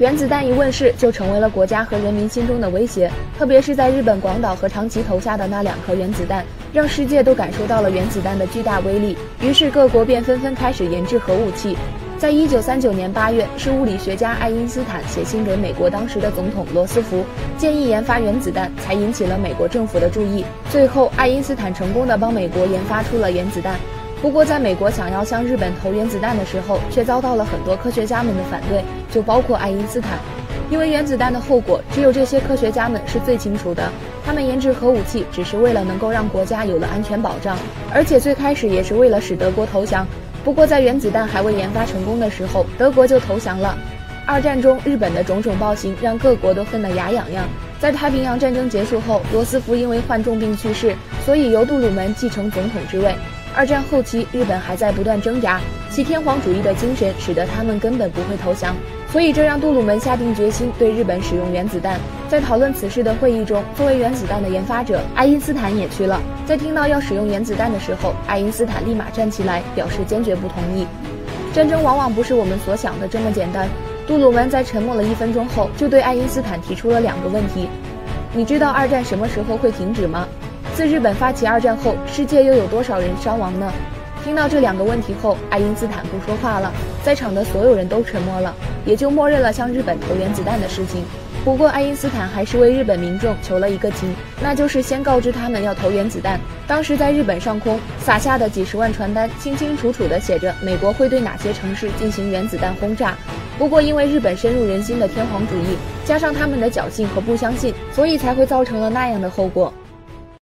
原子弹一问世，就成为了国家和人民心中的威胁。特别是在日本广岛和长崎投下的那两颗原子弹，让世界都感受到了原子弹的巨大威力。于是各国便纷纷开始研制核武器。在一九三九年八月，是物理学家爱因斯坦写信给美国当时的总统罗斯福，建议研发原子弹，才引起了美国政府的注意。最后，爱因斯坦成功的帮美国研发出了原子弹。不过，在美国想要向日本投原子弹的时候，却遭到了很多科学家们的反对，就包括爱因斯坦。因为原子弹的后果，只有这些科学家们是最清楚的。他们研制核武器，只是为了能够让国家有了安全保障，而且最开始也是为了使德国投降。不过，在原子弹还未研发成功的时候，德国就投降了。二战中，日本的种种暴行让各国都恨得牙痒痒。在太平洋战争结束后，罗斯福因为患重病去世，所以由杜鲁门继承总统之位。二战后期，日本还在不断挣扎，其天皇主义的精神使得他们根本不会投降，所以这让杜鲁门下定决心对日本使用原子弹。在讨论此事的会议中，作为原子弹的研发者，爱因斯坦也去了。在听到要使用原子弹的时候，爱因斯坦立马站起来，表示坚决不同意。战争往往不是我们所想的这么简单。杜鲁门在沉默了一分钟后，就对爱因斯坦提出了两个问题：你知道二战什么时候会停止吗？自日本发起二战后，世界又有多少人伤亡呢？听到这两个问题后，爱因斯坦不说话了，在场的所有人都沉默了，也就默认了向日本投原子弹的事情。不过，爱因斯坦还是为日本民众求了一个情，那就是先告知他们要投原子弹。当时在日本上空撒下的几十万传单，清清楚楚地写着美国会对哪些城市进行原子弹轰炸。不过，因为日本深入人心的天皇主义，加上他们的侥幸和不相信，所以才会造成了那样的后果。